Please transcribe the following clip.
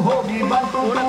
Rama